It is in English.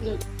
Look.